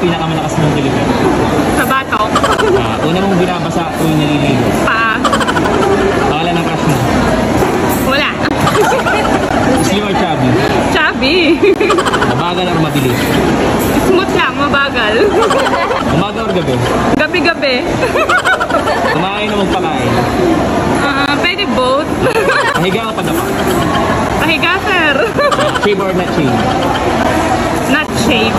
ang pinakamalakas mong kilipin? Sa batok. Ah, una mong binabasa tuwing naliligo. Paa. Pangalan ng crush mo? Wala. Slim or chubby? Chubby. Mabagal or mabilis? Smooth lang, mabagal. Umaga or gabi? Gabi-gabi. Kumain o magpakain? Ah, pwede both. Pahiga o padapa? Pahiga, sir. Shave or not shave? Shape.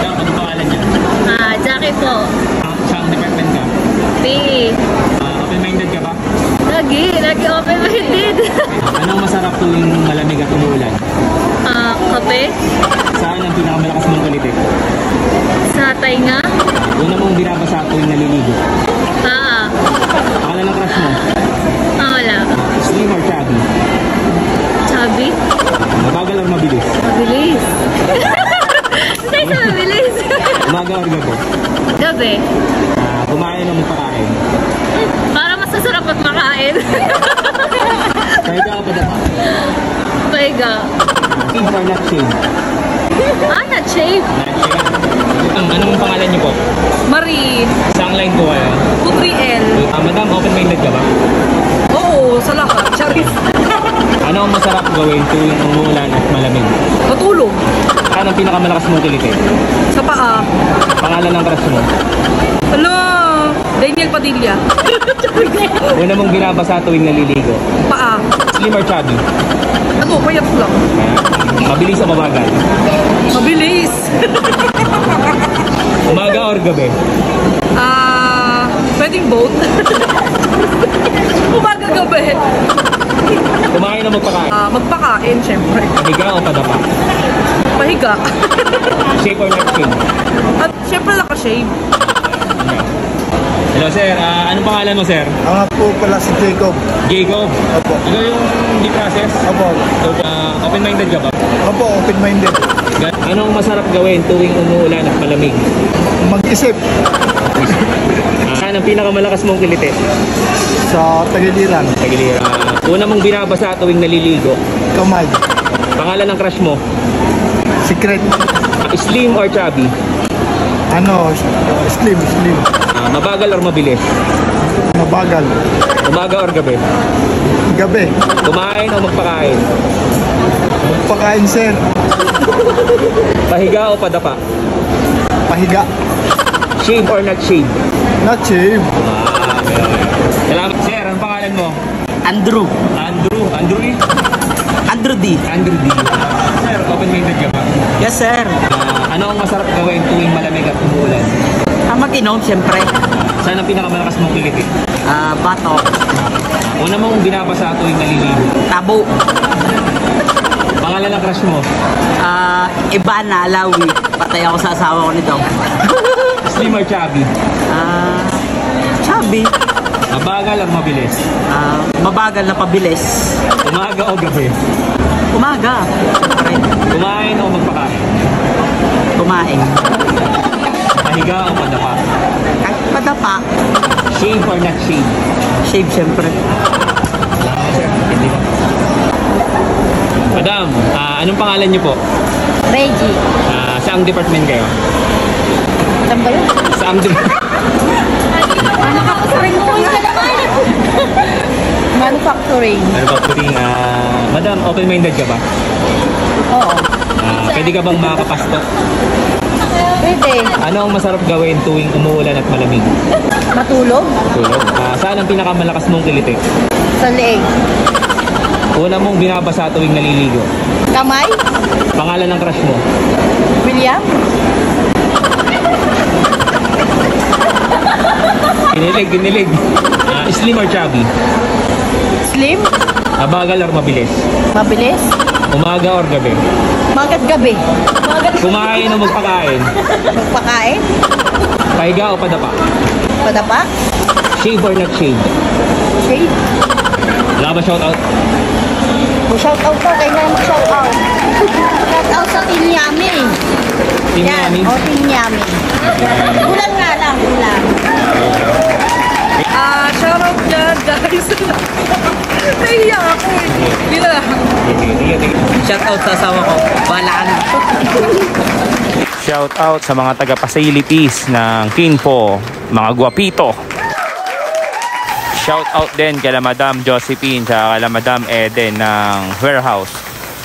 Ano pangalan niya? Ah, Jackie po. Ah, Saan department ka? PE. Ah, open-minded ka ba? Lagi, lagi open-minded. Anong masarap tuwing malamig at umuulan? Ah, kape. Saan ang pinakamalakas mong kulitin? Sa tainga. Una mong binabasa tuwing naliligo. Ah, Pangalan ng crush mo? ah, wala. Slim or chubby? Chubby. Mabagal or mabilis? Mabilis. Hindi sa mabilis. Or gabi? Gabi. Ah, kumain o magpakain? Para mas masarap at makain. Pahiga o padapa? Pahiga. Shave or not shave? Ah, not shave. Ang anong pangalan niyo po? Marie. Saan line po kayo? 2-3L. Ah, madam, open-minded ka ba? Oo, sa lahat. Charis. Ano ang masarap gawin tuwing umuulan at malamig? Matulog. Saan ang pinakamalakas mong kulitin? Sa paa. Pangalan ng crush mo? Ano? Daniel Padilla. Una mong binabasa tuwing naliligo. Paa. Slim or chubby? Ano? Payat lang. Ayan. Mabilis o mabagal? Mabilis. Umaga or gabi? Ah, pwedeng both. Umaga gabi. Kumain o magpakain? Ah, magpakain, syempre. Pahiga o padapa? Pahiga. Shape or not shape? At syempre nakashave. Hello sir, Ah, anong pangalan mo sir? Ang po pala si Jacob. Jacob. Opo. Ikaw yung di process? Opo. So, ah, open-minded ka ba? Opo, open-minded. Anong masarap gawin tuwing umuulan at malamig? Mag-isip Ah, Saan ang pinakamalakas mong kiliti? sa tagiliran. Tagiliran. Una mong binabasa tuwing naliligo. Kamay. Pangalan ng crush mo? Secret. Slim or chubby? Ano, slim, slim. Ah, mabagal or mabilis? Mabagal. Umaga or gabi? Gabi. Kumain o magpakain? Pagkain, sir. Pahiga o padapa? Pahiga. Shave or not shave? Not shave. Ah, okay. Salamat sir, ang pangalan mo? Andrew. Andrew, Andrew eh? Andrew D. Andrew D. Open-minded ka ba? Yes, sir. Ah, ano ang masarap gawin tuwing malamig at umuulan? Ah, mag-inom, siyempre. Saan ang pinakamalakas mong kiliti? Ah, batok. Una mong binabasa tuwing naliligo. Tabo. Pangalan ng crush mo? Ah, Ibana Alawi. Patay ako sa asawa ko nito. Slim or chubby? Ah, chubby. Mabagal or mabilis? Ah, mabagal na pabilis. Umaga o gabi? Umaga. Kumain o magpakain? Kumain. Pahiga o padapa? Kahit padapa. Shave or not shave? Shave, siyempre. Madam, ah, anong pangalan niyo po? Reggie. Ah, saang department kayo? Saan ba yun? Saang department? Manufacturing. Manufacturing. Manufacturing. Ah, madam, open-minded ka ba? Oo. Ah, pwede ka bang makakapasto? Pwede. Ano ang masarap gawin tuwing umuulan at malamig? Matulog. Tulog. Ah, saan ang pinakamalakas mong kiliti? Sa leeg. Una mong binabasa tuwing naliligo. Kamay. Pangalan ng crush mo? William. Kinilig, kinilig. Ah, slim or chubby? Slim. Mabagal or mabilis? Mabilis. Umaga or gabi? Magat gabi. Magat Kumain o magpakain? Magpakain. Pahiga o padapa? Padapa. Shave or not shave? Shade. Wala ka ba shoutout? Shout out ko. Kailangan mo shout out. Shout out sa Team Yami. Team Yan. Yami? O, Team Yami. Kulang nga lang. Kulang. Ah, shoutout dyan, guys. Nahiya ako eh. Hindi na lang. Sige, sige, sige. Shout out sa asawa ko. Na. Shout out sa mga taga-facilities ng Kinpo, mga guwapito. Shout out din kay Madam Josephine at kay Madam Eden ng warehouse.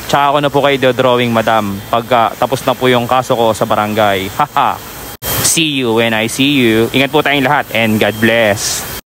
Tsaka ako na po kayo drawing madam pagka tapos na po yung kaso ko sa barangay. Haha. See you when I see you. Ingat po tayong lahat and God bless.